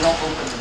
não compreendo. Né?